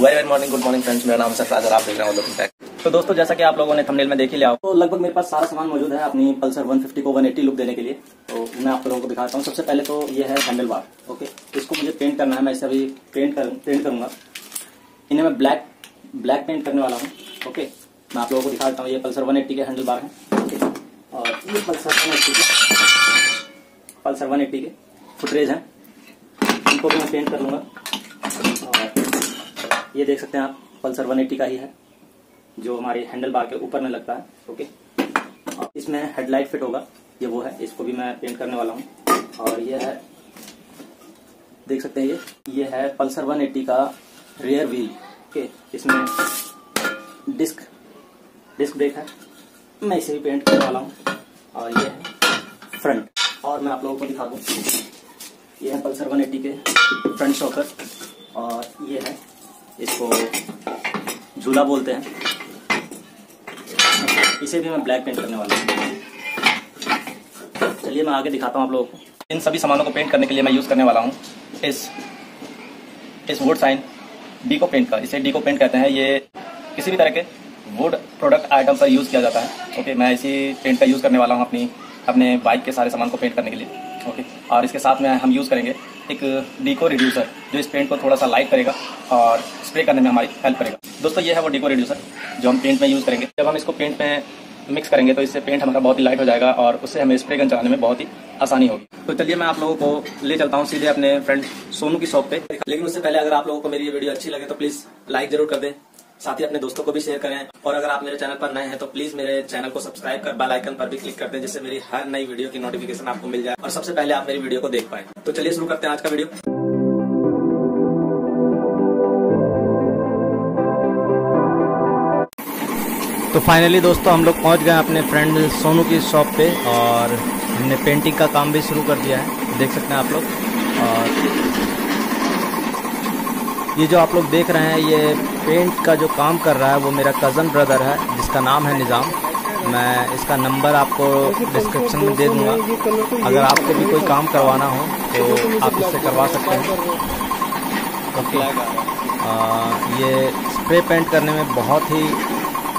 Very very morning good morning friends मेरा नाम और आप देख रहे हैं तो दोस्तों, जैसा कि आप लोगों ने थंबनेल में देख ही लिया तो लगभग मेरे पास सारा सामान मौजूद है अपनी पल्सर 150 को 180 लुक देने के लिए। तो मैं आप लोगों को दिखाता हूँ। सबसे पहले तो ये है हैंडल बार ओके इसको मुझे पेंट करना है। मैं इसे अभी पेंट कर पेंट करूँगा। इन्हें मैं ब्लैक ब्लैक पेंट करने वाला हूँ ओके मैं आप लोगों को दिखा देता हूँ। ये पल्सर वन के हैंडल बार है और ये पल्सर वन के पल्सर वन के फुटरेज हैं। इनको भी मैं पेंट कर लूँगा। ये देख सकते हैं आप, पल्सर 180 का ही है, जो हमारे हैंडल बार के ऊपर में लगता है, ओके? और इसमें हेडलाइट फिट होगा, ये वो है, इसको भी मैं पेंट करने वाला हूँ। और ये है, देख सकते हैं ये ये है पल्सर 180 का रियर व्हील ओके? इसमें डिस्क डिस्क ब्रेक है, मैं इसे भी पेंट करने वाला हूँ। और ये है फ्रंट और मैं आप लोगों को दिखा दूँ, ये है पल्सर 180 के फ्रंट शॉकर और ये है इसको झूला बोलते हैं। इसे भी मैं ब्लैक पेंट करने वाला हूँ। चलिए मैं आगे दिखाता हूँ आप लोगों को। इन सभी सामानों को पेंट करने के लिए मैं यूज़ करने वाला हूँ। इस इस वुड साइन डी को पेंट का। इसे डी को पेंट कहते हैं। ये किसी भी तरह के वुड प्रोडक्ट आइटम पर यूज़ किया जाता है। ओके मैं इसी पेंट का यूज़ करने वाला हूँ अपनी, अपने बाइक के सारे सामान को पेंट करने के लिए। ओके और इसके साथ में हम यूज़ करेंगे एक डीको रिड्यूसर जो इस पेंट को थोड़ा सा लाइट करेगा और स्प्रे करने में हमारी हेल्प करेगा। दोस्तों, ये है वो डीको रिड्यूसर जो हम पेंट में यूज़ करेंगे। जब हम इसको पेंट में मिक्स करेंगे तो इससे पेंट हमारा बहुत ही लाइट हो जाएगा और उससे हमें स्प्रे गन चलाने में बहुत ही आसानी होगी। तो चलिए मैं आप लोगों को ले चलता हूँ सीधे अपने फ्रेंड सोनू की शॉप पे। लेकिन उससे पहले अगर आप लोगों को मेरी ये वीडियो अच्छी लगे तो प्लीज़ लाइक ज़रूर कर दें। साथ ही अपने दोस्तों को भी शेयर करें। और अगर आप मेरे चैनल पर नए हैं तो प्लीज़ मेरे चैनल को सब्सक्राइब कर बेल आइकन पर भी क्लिक कर दें, जिससे मेरी हर नई वीडियो की नोटिफिकेशन आपको मिल जाए। और सबसे पहले आप मेरी वीडियो को देख पाए। तो चलिए शुरू करते हैं आज का वीडियो तो फाइनली दोस्तों, हम लोग पहुँच गए अपने फ्रेंड सोनू की शॉप पे, और हमने पेंटिंग का काम भी शुरू कर दिया है। देख सकते हैं आप लोग। और ये जो आप लोग देख रहे हैं, ये पेंट का जो काम कर रहा है, वो मेरा कज़न ब्रदर है, जिसका नाम है निज़ाम। मैं इसका नंबर आपको डिस्क्रिप्शन में दे दूँगा। अगर आपको भी कोई काम करवाना हो तो आप इससे करवा सकते हैं। ओके ये स्प्रे पेंट करने में बहुत ही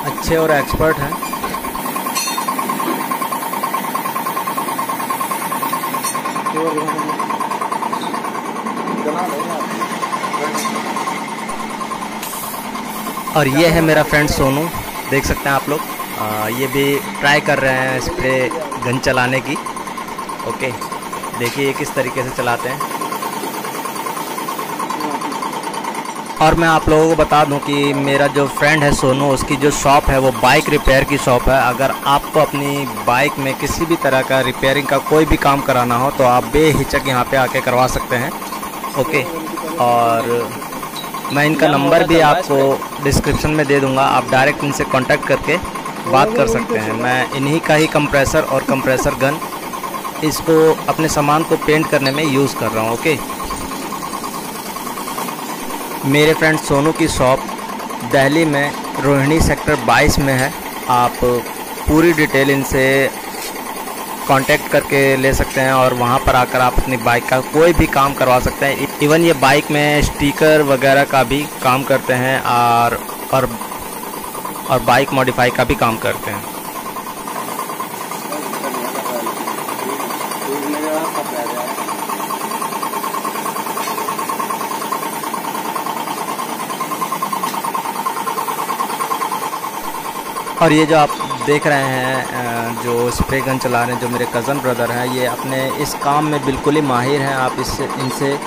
अच्छे और एक्सपर्ट हैं। और ये है मेरा फ्रेंड सोनू, देख सकते हैं आप लोग। ये भी ट्राई कर रहे हैं स्प्रे गन चलाने की। ओके देखिए ये किस तरीके से चलाते हैं। और मैं आप लोगों को बता दूँ कि मेरा जो फ्रेंड है सोनू, उसकी जो शॉप है, वो बाइक रिपेयर की शॉप है। अगर आपको अपनी बाइक में किसी भी तरह का रिपेयरिंग का कोई भी काम कराना हो तो आप बेहिचक यहाँ पे आके करवा सकते हैं। ओके और मैं इनका नंबर भी आपको डिस्क्रिप्शन में दे दूँगा। आप डायरेक्ट इनसे कांटेक्ट करके बात कर सकते हैं। मैं इन्हीं का ही कंप्रेसर और कंप्रेसर गन इसको अपने सामान को पेंट करने में यूज़ कर रहा हूँ ओके मेरे फ्रेंड सोनू की शॉप दिल्ली में रोहिणी सेक्टर 22 में है। आप पूरी डिटेल इनसे कांटेक्ट करके ले सकते हैं और वहाँ पर आकर आप अपनी बाइक का कोई भी काम करवा सकते हैं। इवन ये बाइक में स्टिकर वगैरह का भी काम करते हैं और और और बाइक मॉडिफाई का भी काम करते हैं। और ये जो आप देख रहे हैं जो स्प्रे गन चला रहे हैं जो मेरे कज़न ब्रदर हैं ये अपने इस काम में बिल्कुल ही माहिर हैं। आप इससे इनसे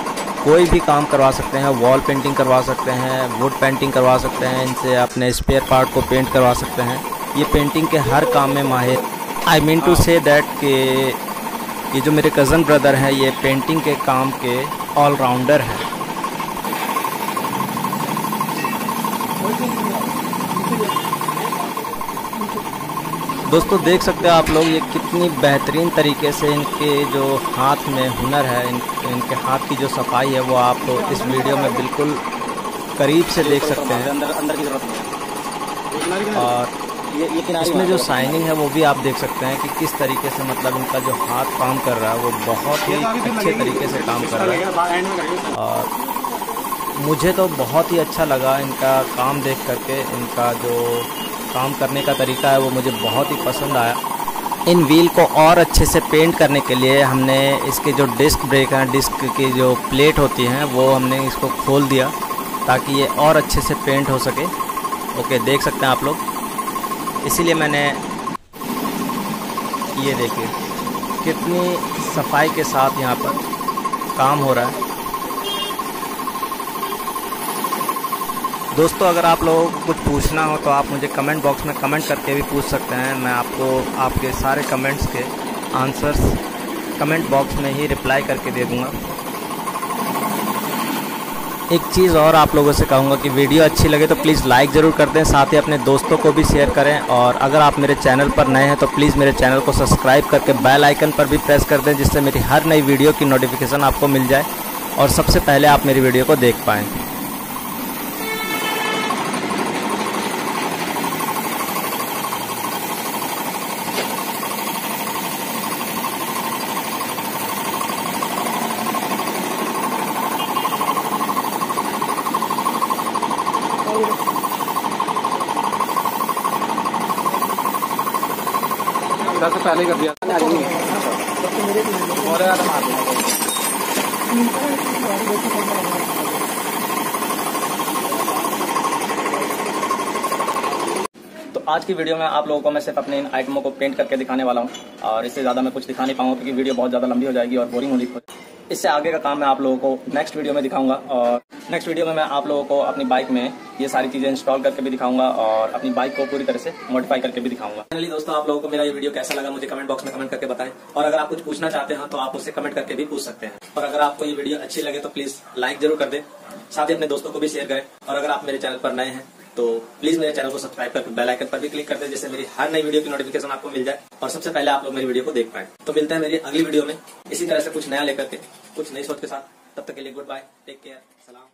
कोई भी काम करवा सकते हैं वॉल पेंटिंग करवा सकते हैं वुड पेंटिंग करवा सकते हैं इनसे अपने स्पेयर पार्ट को पेंट करवा सकते हैं। ये पेंटिंग के हर काम में माहिर I mean to say that कि ये जो मेरे कज़न ब्रदर हैं ये पेंटिंग के काम के ऑलराउंडर हैं। दोस्तों देख सकते हैं आप लोग ये कितनी बेहतरीन तरीके से इनके जो हाथ में हुनर है इन, इनके हाथ की जो सफ़ाई है वो आप इस वीडियो में बिल्कुल करीब से देख सकते हैं। अंदर अंदर की ज़रूरत और ये, ये इसमें जो साइनिंग है वो भी आप देख सकते हैं कि किस तरीके से मतलब इनका जो हाथ काम कर रहा है वो बहुत ही अच्छे तरीके से काम कर रहा है। और मुझे तो बहुत ही अच्छा लगा इनका काम देख करके इनका जो काम करने का तरीका है, वो मुझे बहुत ही पसंद आया। इन व्हील को और अच्छे से पेंट करने के लिए हमने इसके जो डिस्क ब्रेक हैं, डिस्क की जो प्लेट होती हैं, वो हमने इसको खोल दिया ताकि ये और अच्छे से पेंट हो सके। ओके, देख सकते हैं आप लोग। इसीलिए मैंने ये देखिए, कितनी सफ़ाई के साथ यहाँ पर काम हो रहा है। दोस्तों, अगर आप लोगों को कुछ पूछना हो तो आप मुझे कमेंट बॉक्स में कमेंट करके भी पूछ सकते हैं। मैं आपको आपके सारे कमेंट्स के आंसर्स कमेंट बॉक्स में ही रिप्लाई करके दे दूँगा। एक चीज़ और आप लोगों से कहूँगा कि वीडियो अच्छी लगे तो प्लीज़ लाइक ज़रूर कर दें, साथ ही अपने दोस्तों को भी शेयर करें। और अगर आप मेरे चैनल पर नए हैं तो प्लीज़ मेरे चैनल को सब्सक्राइब करके बेल आइकन पर भी प्रेस कर दें, जिससे मेरी हर नई वीडियो की नोटिफिकेशन आपको मिल जाए। और सबसे पहले आप मेरी वीडियो को देख पाएँ। दस पहले कर दिया। तो आज की वीडियो में आप लोगों को मैं सिर्फ़ अपने इन आइटमों को पेंट करके दिखाने वाला हूँ। और इससे ज़्यादा मैं कुछ दिखा नहीं पाऊँगा, क्योंकि वीडियो बहुत ज़्यादा लंबी हो जाएगी और बोरिंग होगी इससे आगे का काम मैं आप लोगों को नेक्स्ट वीडियो में दिखाऊँगा और नेक्स्ट वीडियो में मैं आप लोगों को अपनी बाइक में ये सारी चीज़ें इंस्टॉल करके भी दिखाऊँगा और अपनी बाइक को पूरी तरह से मॉडिफाई करके भी दिखाऊँगा। फाइनली दोस्तों, आप लोगों को मेरा ये वीडियो कैसा लगा मुझे कमेंट बॉक्स में कमेंट करके बताएँ। और अगर आप कुछ पूछना चाहते हैं तो आप मुझसे कमेंट करके भी पूछ सकते हैं। और अगर आपको ये वीडियो अच्छी लगे तो प्लीज़ लाइक ज़रूर कर दें। साथ ही अपने दोस्तों को भी शेयर करें। और अगर आप मेरे चैनल पर नए हैं तो प्लीज़ मेरे चैनल को सब्सक्राइब करके बेल आइकन पर भी क्लिक कर दें, जिससे मेरी हर नई वीडियो की नोटिफिकेशन आपको मिल जाए और सबसे पहले आप लोग मेरी वीडियो को देख पाए। तो मिलते हैं मेरी अगली वीडियो में। इसी तरह से कुछ नया लेकर के, कुछ नई सोच के साथ। तब तक के लिए गुड बाय टेक केयर सलाम